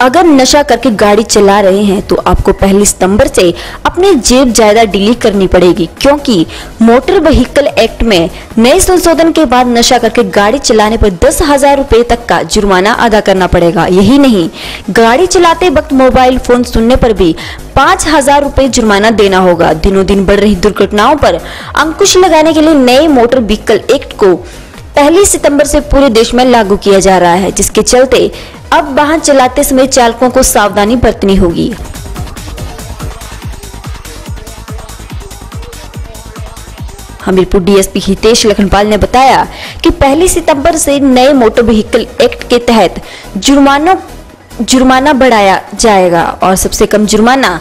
अगर नशा करके गाड़ी चला रहे हैं तो आपको पहली सितंबर से अपनी जेब ज़्यादा डिलीट करनी पड़ेगी, क्योंकि मोटर व्हीकल एक्ट में नए संशोधन के बाद नशा करके गाड़ी चलाने पर दस हज़ार रूपए तक का जुर्माना अदा करना पड़ेगा। यही नहीं, गाड़ी चलाते वक्त मोबाइल फ़ोन सुनने पर भी पाँच हज़ार रूपए जुर्माना देना होगा। दिनों दिन बढ़ रही दुर्घटनाओं पर अंकुश लगाने के लिए नए मोटर व्हीकल एक्ट को पहली सितंबर से पूरे देश में लागू किया जा रहा है, जिसके चलते अब वाहन चलाते समय चालकों को सावधानी बरतनी होगी। हमीरपुर डीएसपी हितेश लखनपाल ने बताया कि पहली सितंबर से नए मोटर व्हीकल एक्ट के तहत जुर्माना जुर्माना बढ़ाया जाएगा और सबसे कम जुर्माना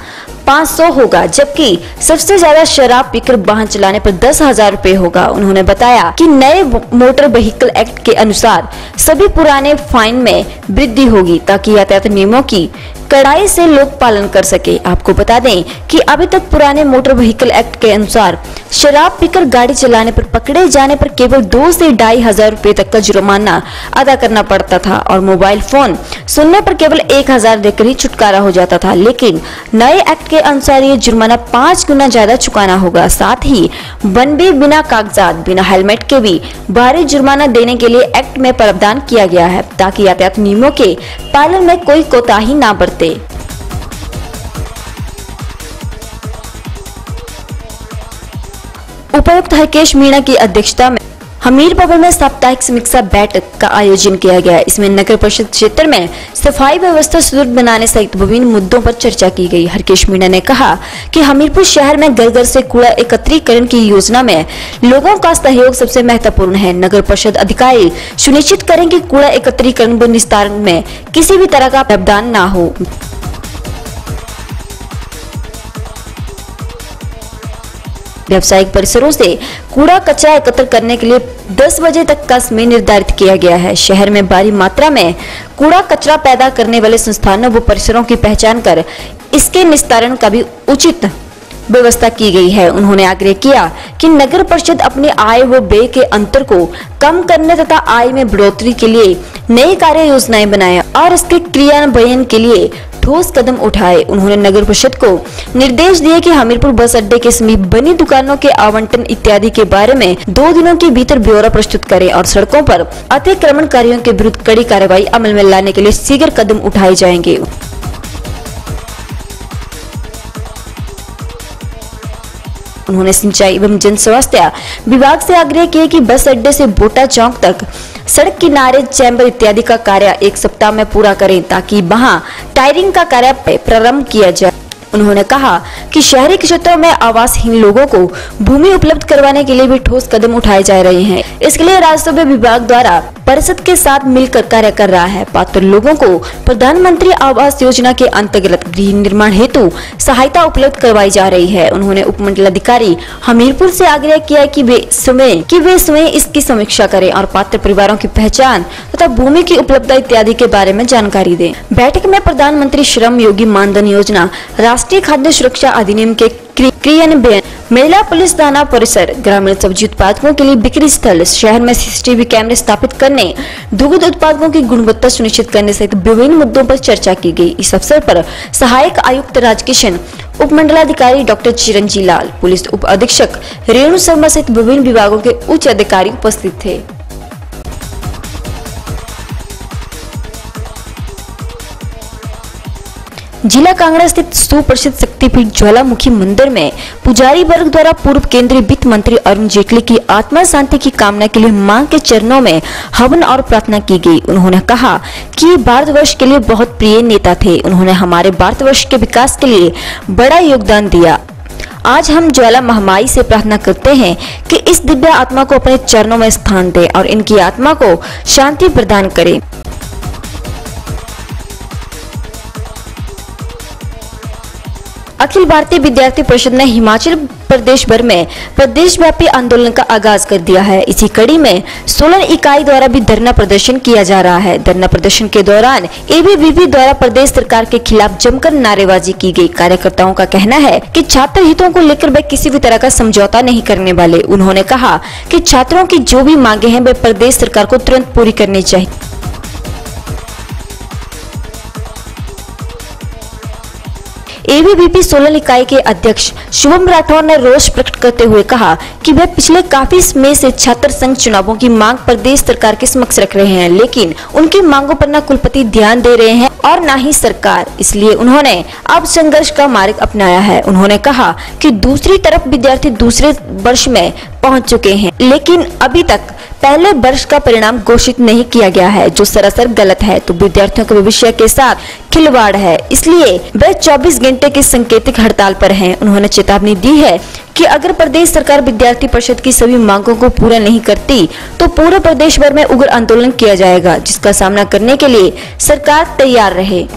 500 होगा, जबकि सबसे ज़्यादा शराब पीकर वाहन चलाने पर दस हज़ार रूपए होगा। उन्होंने बताया कि नए मोटर व्हीकल एक्ट के अनुसार सभी पुराने फाइन में वृद्धि होगी, ताकि यातायात नियमों की कड़ाई से लोग पालन कर सके। आपको बता दें कि अभी तक पुराने मोटर व्हीकल एक्ट के अनुसार शराब पीकर गाड़ी चलाने पर पकड़े जाने पर केवल दो से ढाई हज़ार रूपए तक का जुर्माना अदा करना पड़ता था और मोबाइल फ़ोन सुनने पर केवल एक हज़ार देकर ही छुटकारा हो जाता था। लेकिन नए एक्ट के अनुसार ये जुर्माना पाँच गुना ज़्यादा चुकाना होगा। साथ ही भी बिना कागजात, बिना हेलमेट के भी भारी जुर्माना देने के लिए एक्ट में प्रावधान किया गया है ताकि यातायात नियमों के पालन में कोई कोताही न बरते। उपायुक्त हरकेश मीणा की अध्यक्षता में हमीर भवन में साप्ताहिक समीक्षा बैठक का आयोजन किया गया। इसमें नगर परिषद क्षेत्र में सफ़ाई व्यवस्था सुदृढ़ बनाने सहित विभिन्न मुद्दों पर चर्चा की गई। हरकेश मीणा ने कहा कि हमीरपुर शहर में घर घर से कूड़ा एकत्रीकरण की योजना में लोगों का सहयोग सबसे महत्वपूर्ण है। नगर परिषद अधिकारी सुनिश्चित करें कि कूड़ा एकत्रीकरण व निस्तारण में किसी भी तरह का व्यवधान न हो। व्यावसायिक परिसरों से कूड़ा कचरा एकत्र करने के लिए 10 बजे तक का समय निर्धारित किया गया है। शहर में भारी मात्रा में कूड़ा कचरा पैदा करने वाले संस्थानों व परिसरों की पहचान कर इसके निस्तारण का भी उचित व्यवस्था की गई है। उन्होंने आग्रह किया कि नगर परिषद अपनी आय व व्यय के अंतर को कम करने तथा आय में बढ़ोतरी के लिए नई कार्य योजनाएँ बनाए और इसके क्रियान्वयन के लिए ठोस कदम उठाए। उन्होंने नगर परिषद को निर्देश दिए कि हमीरपुर बस अड्डे के समीप बनी दुकानों के आवंटन इत्यादि के बारे में दो दिनों के भीतर ब्यौरा प्रस्तुत करें और सड़कों पर अतिक्रमणकारियों के विरुद्ध कड़ी कार्रवाई अमल में लाने के लिए शीघ्र कदम उठाए जाएँगे। उन्होंने सिंचाई एवं जन स्वास्थ्य विभाग से आग्रह किया कि बस अड्डे से बोटा चौक तक सड़क किनारे चैम्बर इत्यादि का कार्य एक सप्ताह में पूरा करें ताकि वहाँ टायरिंग का कार्य प्रारंभ किया जाए। उन्होंने कहा कि शहरी क्षेत्रों में आवासहीन लोगों को भूमि उपलब्ध करवाने के लिए भी ठोस कदम उठाए जा रहे हैं। इसके लिए राजस्व विभाग द्वारा परिषद के साथ मिलकर कार्य कर रहा है। पात्र लोगों को प्रधानमंत्री आवास योजना के अंतर्गत गृह निर्माण हेतु सहायता उपलब्ध करवाई जा रही है। उन्होंने उप मंडलाधिकारी हमीरपुर से आग्रह किया कि वे स्वयं, कि वे स्वयं इसकी समीक्षा करें और पात्र परिवारों की पहचान तथा भूमि की उपलब्धता इत्यादि के बारे में जानकारी दें। बैठक में प्रधानमंत्री श्रम योगी मानधन योजना, राष्ट्रीय खाद्य सुरक्षा अधिनियम के क्रियान्वयन महिला पुलिस, थाना, परिसर, ग्रामीण सब्ज़ी उत्पादकों के लिए बिक्री स्थल, शहर में सीसीटीवी कैमरे स्थापित करने, दुग्ध उत्पादकों की गुणवत्ता सुनिश्चित करने सहित विभिन्न मुद्दों पर चर्चा की गई। इस अवसर पर सहायक आयुक्त राजकिशन उप मंडलाधिकारी डॉक्टर चिरंजी लाल पुलिस उप अधीक्षक रेणु शर्मा सहित विभिन्न विभागों के उच्च अधिकारी उपस्थित थे। जिला कांगड़ा स्थित सुप्रसिद्ध शक्तिपीठ ज्वालामुखी मंदिर में पुजारी वर्ग द्वारा पूर्व केंद्रीय वित्त मंत्री अरुण जेटली की आत्मा शांति की कामना के लिए माँ के चरणों में हवन और प्रार्थना की गई। उन्होंने कहा कि भारतवर्ष के लिए बहुत प्रिय नेता थे। उन्होंने हमारे भारतवर्ष के विकास के लिए बड़ा योगदान दिया। आज हम ज्वाला महामारी से प्रार्थना करते हैं कि इस दिव्य आत्मा को अपने चरणों में स्थान दे और इनकी आत्मा को शांति प्रदान करें। अखिल भारतीय विद्यार्थी परिषद ने हिमाचल प्रदेश भर में प्रदेश व्यापी आंदोलन का आगाज़ कर दिया है। इसी कड़ी में सोलर इकाई द्वारा भी धरना प्रदर्शन किया जा रहा है। धरना प्रदर्शन के दौरान एबीवीपी द्वारा प्रदेश सरकार के खिलाफ जमकर नारेबाजी की गई। कार्यकर्ताओं का कहना है कि छात्र हितों को लेकर वे किसी भी तरह का समझौता नहीं करने वाले। उन्होंने कहा कि छात्रों की जो भी मांगे हैं, वे प्रदेश सरकार को तुरंत पूरी करनी चाहिए। एबीवीपी सोलन इकाई के अध्यक्ष शुभम राठौर ने रोष प्रकट करते हुए कहा कि वे पिछले काफ़ी समय से छात्र संघ चुनावों की मांग प्रदेश सरकार के समक्ष रख रहे हैं, लेकिन उनकी मांगों पर न कुलपति ध्यान दे रहे हैं और न ही सरकार। इसलिए उन्होंने अब संघर्ष का मार्ग अपनाया है। उन्होंने कहा कि दूसरी तरफ़ विद्यार्थी दूसरे वर्ष में पहुँच चुके हैं। लेकिन अभी तक पहले वर्ष का परिणाम घोषित नहीं किया गया है, जो सरासर गलत है। तो विद्यार्थियों के भविष्य के साथ खिलवाड़ है। इसलिए वे 24 घंटे की संकेतिक हड़ताल पर हैं। उन्होंने चेतावनी दी है कि अगर प्रदेश सरकार विद्यार्थी परिषद की सभी मांगों को पूरा नहीं करती तो पूरे प्रदेश भर में उग्र आंदोलन किया जाएगा, जिसका सामना करने के लिए सरकार तैयार रहे।